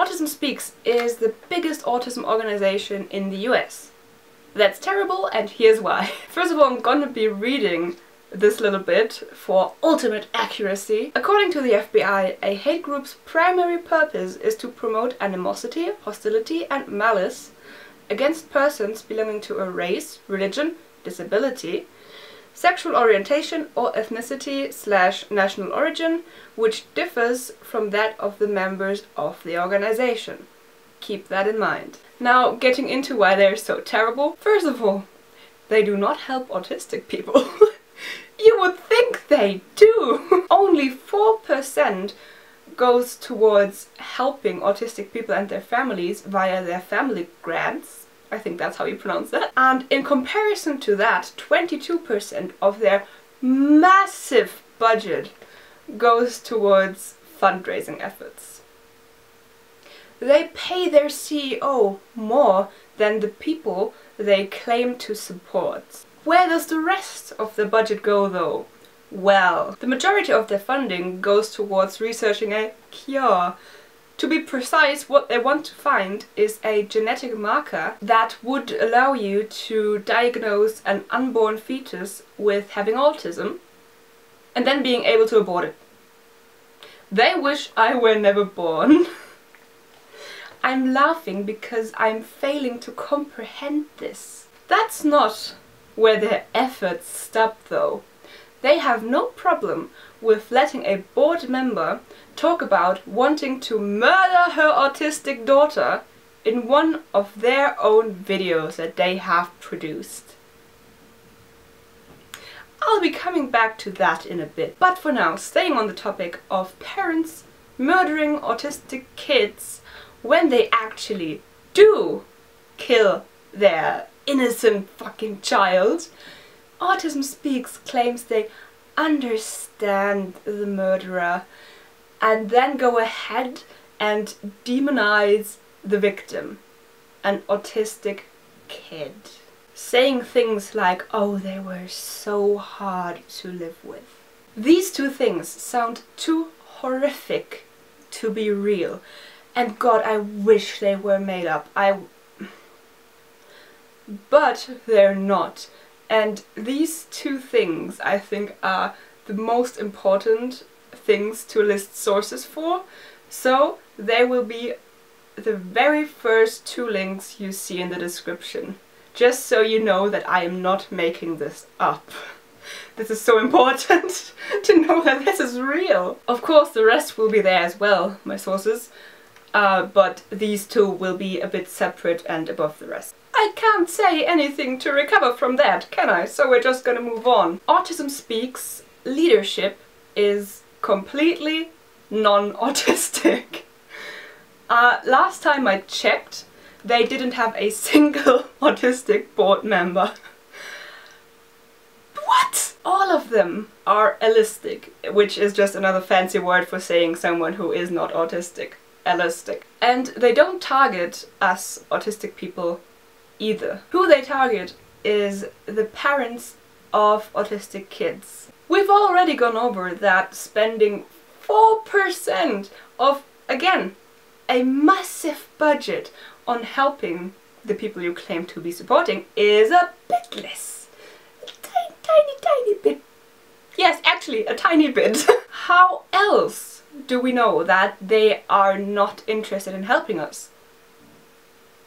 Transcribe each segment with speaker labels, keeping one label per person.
Speaker 1: Autism Speaks is the biggest autism organization in the US. That's terrible and here's why. First of all, I'm gonna be reading this little bit for ultimate accuracy. According to the FBI, a hate group's primary purpose is to promote animosity, hostility and malice against persons belonging to a race, religion, disability, sexual orientation or ethnicity slash national origin which differs from that of the members of the organization. Keep that in mind. Now, getting into why they're so terrible. First of all, they do not help autistic people. you would think they do! Only 4% goes towards helping autistic people and their families via their family grants. I think that's how you pronounce that. And in comparison to that, 22% of their massive budget goes towards fundraising efforts. They pay their CEO more than the people they claim to support. Where does the rest of the budget go though? Well, the majority of their funding goes towards researching a cure. To be precise, what they want to find is a genetic marker that would allow you to diagnose an unborn fetus with having autism and then being able to abort it. They wish I were never born. I'm laughing because I'm failing to comprehend this. That's not where their efforts stop though. They have no problem with letting a board member talk about wanting to murder her autistic daughter in one of their own videos that they have produced. I'll be coming back to that in a bit. But for now, staying on the topic of parents murdering autistic kids when they actually do kill their innocent fucking child, Autism Speaks claims they understand the murderer and then go ahead and demonize the victim, an autistic kid saying things like, oh, they were so hard to live with. These two things sound too horrific to be real. And God, I wish they were made up. I... But they're not. And these two things, I think, are the most important things to list sources for. So they will be the very first two links you see in the description. Just so you know that I am not making this up. This is so important to know that this is real. Of course the rest will be there as well, my sources, uh, but these two will be a bit separate and above the rest. I can't say anything to recover from that, can I? So we're just gonna move on. Autism Speaks leadership is completely non-autistic. Uh, last time I checked, they didn't have a single autistic board member. what? All of them are allistic, which is just another fancy word for saying someone who is not autistic. Allistic. And they don't target us autistic people either. Who they target is the parents of autistic kids. We've already gone over that spending 4% of, again, a massive budget on helping the people you claim to be supporting is a bit less. A tiny, tiny, tiny bit. Yes, actually, a tiny bit. How else do we know that they are not interested in helping us?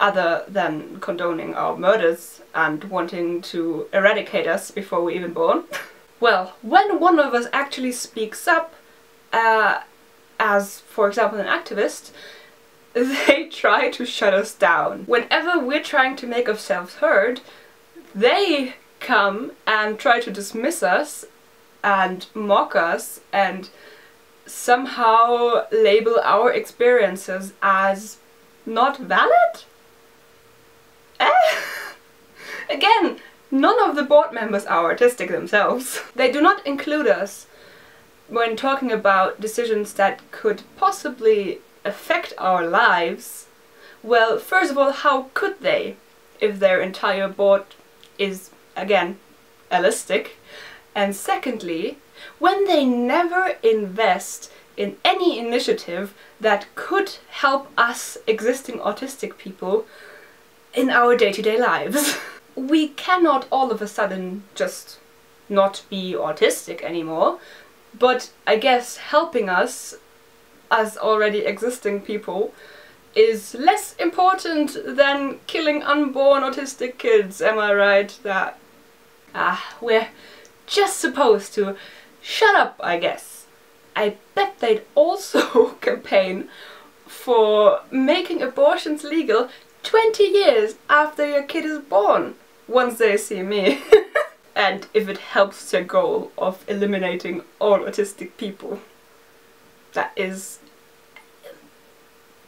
Speaker 1: Other than condoning our murders and wanting to eradicate us before we're even born. well, when one of us actually speaks up, uh, as for example an activist, they try to shut us down. Whenever we're trying to make ourselves heard, they come and try to dismiss us and mock us and somehow label our experiences as not valid? Again, none of the board members are autistic themselves. They do not include us when talking about decisions that could possibly affect our lives, well, first of all, how could they if their entire board is, again, allistic? And secondly, when they never invest in any initiative that could help us existing autistic people in our day-to-day -day lives. we cannot all of a sudden just not be autistic anymore, but I guess helping us as already existing people is less important than killing unborn autistic kids, am I right? That, ah, we're just supposed to shut up, I guess. I bet they'd also campaign for making abortions legal 20 years after your kid is born, once they see me. and if it helps their goal of eliminating all autistic people. That is...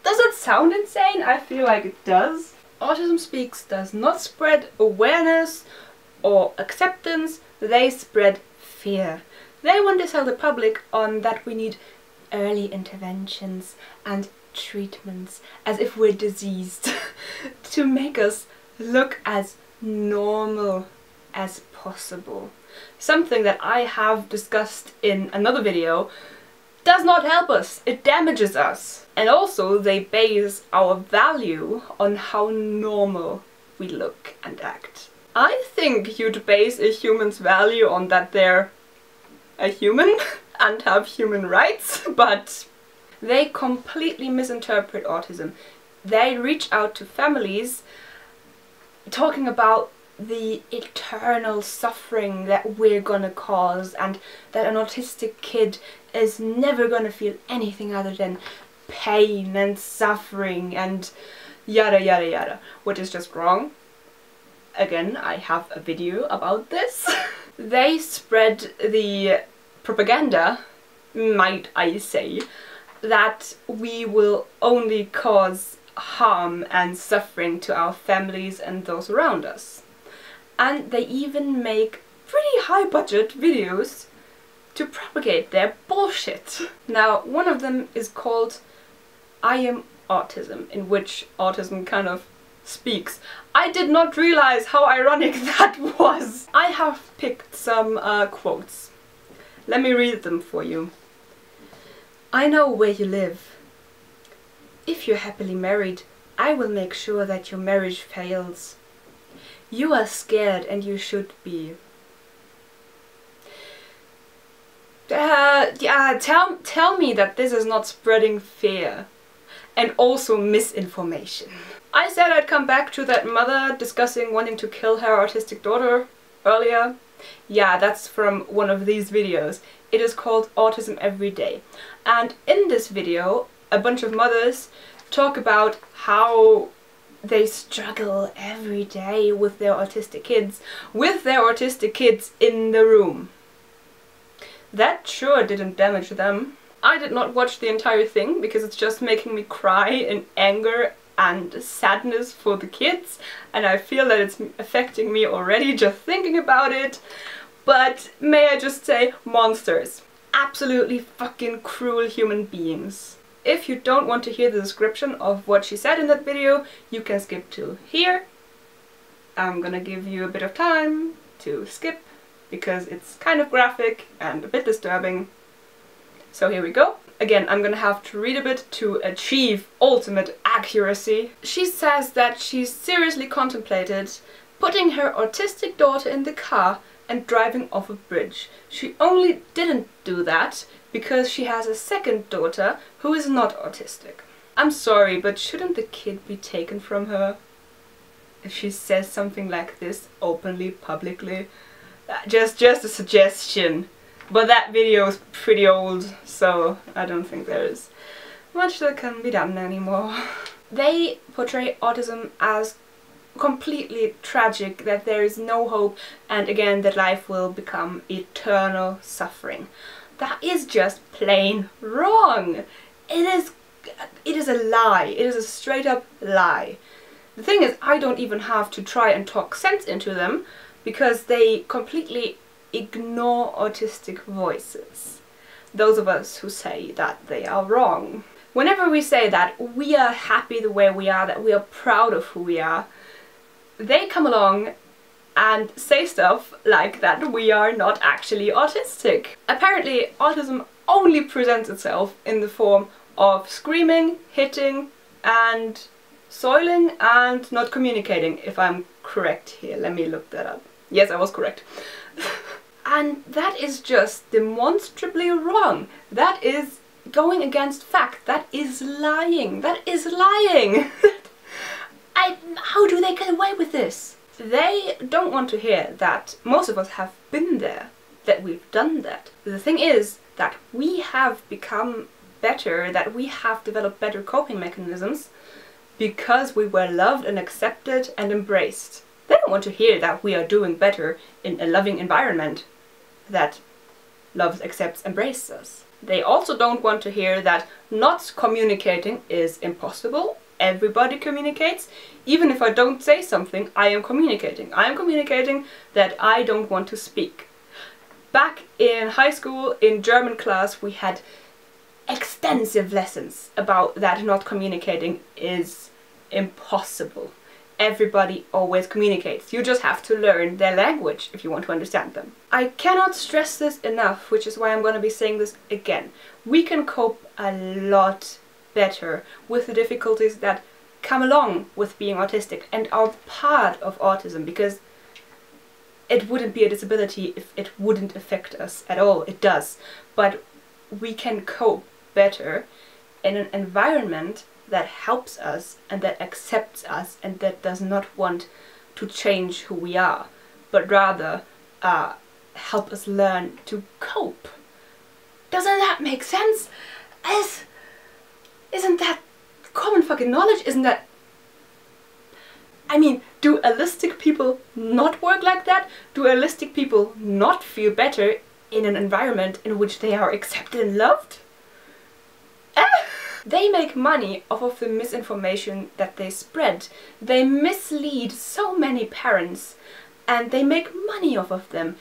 Speaker 1: Does it sound insane? I feel like it does. Autism Speaks does not spread awareness or acceptance, they spread fear. They want to tell the public on that we need early interventions and treatments as if we're diseased to make us look as normal as possible. Something that I have discussed in another video does not help us, it damages us. And also they base our value on how normal we look and act. I think you'd base a human's value on that they're a human and have human rights, but they completely misinterpret autism. They reach out to families talking about the eternal suffering that we're gonna cause and that an autistic kid is never gonna feel anything other than pain and suffering and yada yada yada, which is just wrong. Again, I have a video about this. they spread the propaganda, might I say, that we will only cause harm and suffering to our families and those around us and they even make pretty high budget videos to propagate their bullshit. Now, one of them is called I Am Autism, in which autism kind of speaks. I did not realize how ironic that was. I have picked some uh, quotes. Let me read them for you. I know where you live. If you're happily married, I will make sure that your marriage fails. You are scared and you should be. Uh, yeah, tell, tell me that this is not spreading fear and also misinformation. I said I'd come back to that mother discussing wanting to kill her autistic daughter earlier. Yeah, that's from one of these videos. It is called Autism Every Day. And in this video, a bunch of mothers talk about how they struggle every day with their autistic kids, with their autistic kids in the room. That sure didn't damage them. I did not watch the entire thing because it's just making me cry in anger and sadness for the kids and I feel that it's affecting me already just thinking about it. But may I just say, monsters. Absolutely fucking cruel human beings. If you don't want to hear the description of what she said in that video, you can skip to here. I'm gonna give you a bit of time to skip because it's kind of graphic and a bit disturbing. So here we go. Again, I'm gonna have to read a bit to achieve ultimate accuracy. She says that she seriously contemplated putting her autistic daughter in the car and driving off a bridge. She only didn't do that because she has a second daughter who is not autistic. I'm sorry, but shouldn't the kid be taken from her? If she says something like this openly, publicly. Uh, just, just a suggestion. But that video is pretty old, so I don't think there's much that can be done anymore. They portray autism as completely tragic, that there is no hope, and again that life will become eternal suffering. That is just plain wrong. It is it is a lie. It is a straight up lie. The thing is, I don't even have to try and talk sense into them because they completely ignore autistic voices. Those of us who say that they are wrong. Whenever we say that we are happy the way we are, that we are proud of who we are, they come along and say stuff like that we are not actually autistic. Apparently autism only presents itself in the form of screaming, hitting, and soiling and not communicating, if I'm correct here. Let me look that up. Yes, I was correct. and that is just demonstrably wrong. That is going against fact. That is lying. That is lying. I, how do they get away with this? They don't want to hear that most of us have been there, that we've done that. The thing is that we have become better, that we have developed better coping mechanisms because we were loved and accepted and embraced. They don't want to hear that we are doing better in a loving environment that loves, accepts, embraces us. They also don't want to hear that not communicating is impossible. Everybody communicates. Even if I don't say something, I am communicating. I am communicating that I don't want to speak. Back in high school, in German class, we had extensive lessons about that not communicating is impossible. Everybody always communicates. You just have to learn their language if you want to understand them. I cannot stress this enough, which is why I'm going to be saying this again. We can cope a lot better with the difficulties that come along with being autistic and are part of autism because it wouldn't be a disability if it wouldn't affect us at all. It does. But we can cope better in an environment that helps us and that accepts us and that does not want to change who we are, but rather uh, help us learn to cope. Doesn't that make sense? Is, isn't that common fucking knowledge? Isn't that... I mean, do allistic people not work like that? Do allistic people not feel better in an environment in which they are accepted and loved? They make money off of the misinformation that they spread. They mislead so many parents and they make money off of them.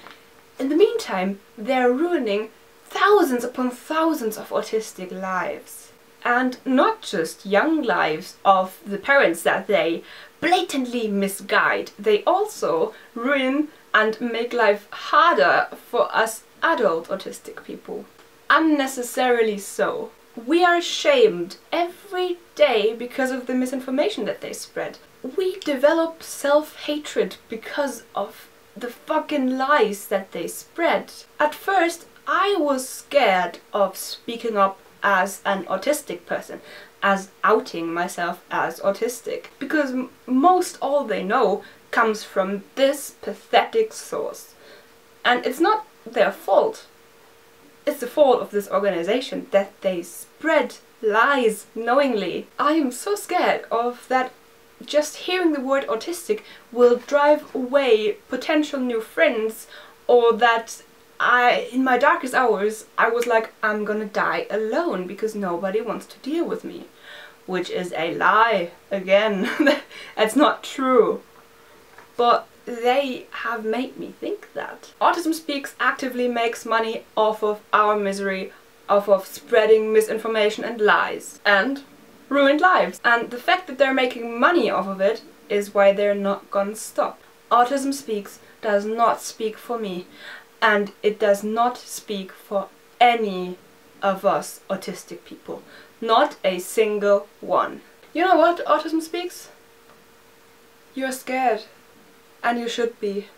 Speaker 1: In the meantime, they're ruining thousands upon thousands of autistic lives. And not just young lives of the parents that they blatantly misguide, they also ruin and make life harder for us adult autistic people. Unnecessarily so. We are shamed every day because of the misinformation that they spread. We develop self-hatred because of the fucking lies that they spread. At first, I was scared of speaking up as an autistic person, as outing myself as autistic, because most all they know comes from this pathetic source. And it's not their fault it's the fault of this organization that they spread lies knowingly. I am so scared of that just hearing the word autistic will drive away potential new friends or that I, in my darkest hours, I was like, I'm gonna die alone because nobody wants to deal with me. Which is a lie, again. That's not true. But they have made me think that. Autism Speaks actively makes money off of our misery, off of spreading misinformation and lies, and ruined lives. And the fact that they're making money off of it is why they're not gonna stop. Autism Speaks does not speak for me, and it does not speak for any of us autistic people. Not a single one. You know what Autism Speaks? You're scared. And you should be.